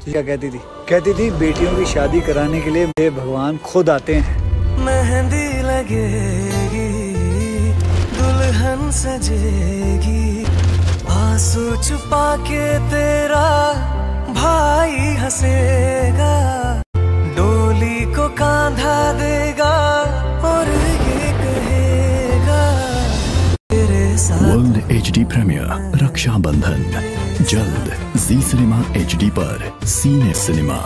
तो क्या कहती थी? कहती थी बेटियों की शादी कराने के लिए मेरे भगवान खुद आते हैं। मेहंदी लगेगी दुल्हन सजेगी। आँसू छुपा के तेरा भाई हंसेगा। डोली को कांधा देगा और ये कहेगा तेरे साथ। World H D premiere Rakshabandhan. जल्द। जी सिनेमा एच डी पर सीने सिनेमा